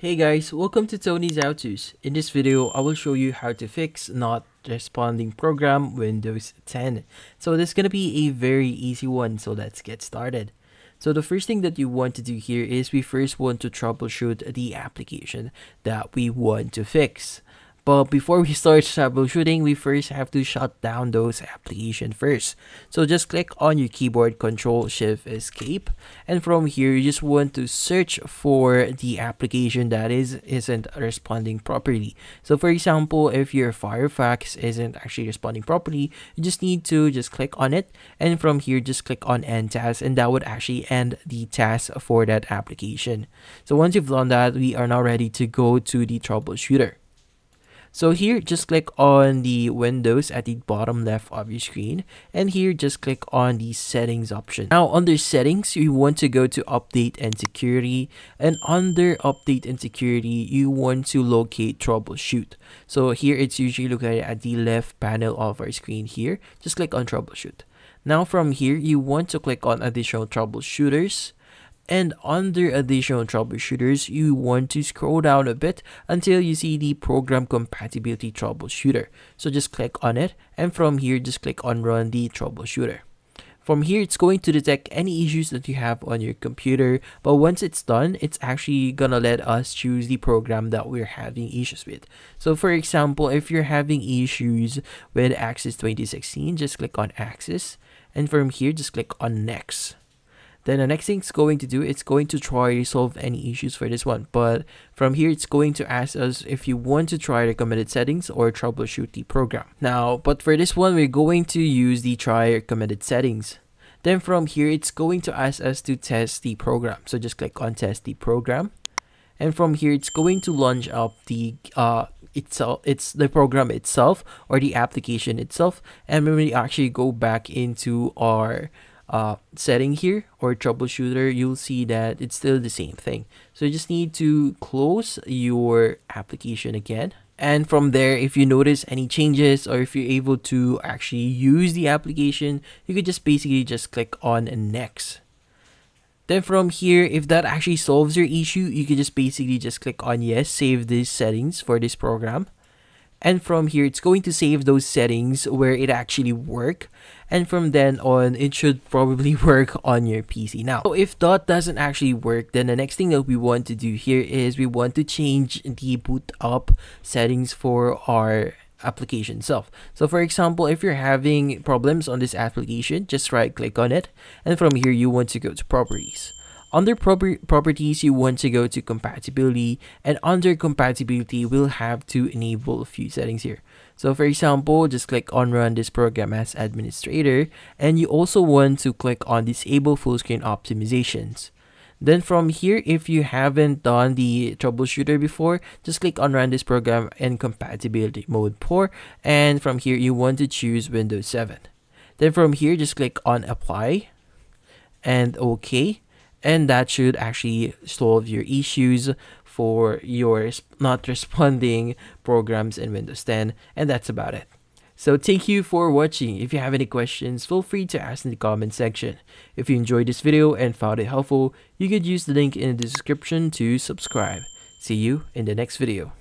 Hey guys, welcome to Tony's How To's. In this video, I will show you how to fix not responding program Windows 10. So this is going to be a very easy one, so let's get started. So the first thing that you want to do here is we first want to troubleshoot the application that we want to fix. But before we start troubleshooting, we first have to shut down those applications first. So just click on your keyboard Control Shift Escape and from here you just want to search for the application that is isn't responding properly. So for example, if your Firefox isn't actually responding properly, you just need to just click on it and from here just click on end task and that would actually end the task for that application. So once you've done that, we are now ready to go to the troubleshooter. So here, just click on the Windows at the bottom left of your screen. And here, just click on the settings option. Now, under settings, you want to go to update and security. And under update and security, you want to locate troubleshoot. So here, it's usually located at the left panel of our screen here. Just click on troubleshoot. Now from here, you want to click on additional troubleshooters and under additional troubleshooters, you want to scroll down a bit until you see the program compatibility troubleshooter. So just click on it and from here just click on run the troubleshooter. From here, it's going to detect any issues that you have on your computer, but once it's done, it's actually gonna let us choose the program that we're having issues with. So for example, if you're having issues with Access 2016, just click on Access, and from here, just click on Next. Then the next thing it's going to do, it's going to try to solve any issues for this one. But from here, it's going to ask us if you want to try recommended settings or troubleshoot the program. Now, but for this one, we're going to use the try recommended settings. Then from here, it's going to ask us to test the program. So just click on test the program. And from here, it's going to launch up the uh, itself it's the program itself or the application itself and when we actually go back into our uh, setting here or troubleshooter, you'll see that it's still the same thing. So you just need to close your application again. And from there, if you notice any changes or if you're able to actually use the application, you could just basically just click on next. Then from here, if that actually solves your issue, you can just basically just click on yes, save these settings for this program and from here it's going to save those settings where it actually work and from then on it should probably work on your PC now so if that doesn't actually work then the next thing that we want to do here is we want to change the boot up settings for our application itself. So for example, if you're having problems on this application, just right click on it and from here you want to go to properties. Under proper properties, you want to go to compatibility and under compatibility, we'll have to enable a few settings here. So for example, just click on run this program as administrator and you also want to click on disable full screen optimizations. Then from here, if you haven't done the troubleshooter before, just click on run this program in compatibility mode poor and from here you want to choose Windows 7. Then from here, just click on apply and OK and that should actually solve your issues for your not responding programs in Windows 10 and that's about it. So thank you for watching. If you have any questions, feel free to ask in the comment section. If you enjoyed this video and found it helpful, you could use the link in the description to subscribe. See you in the next video.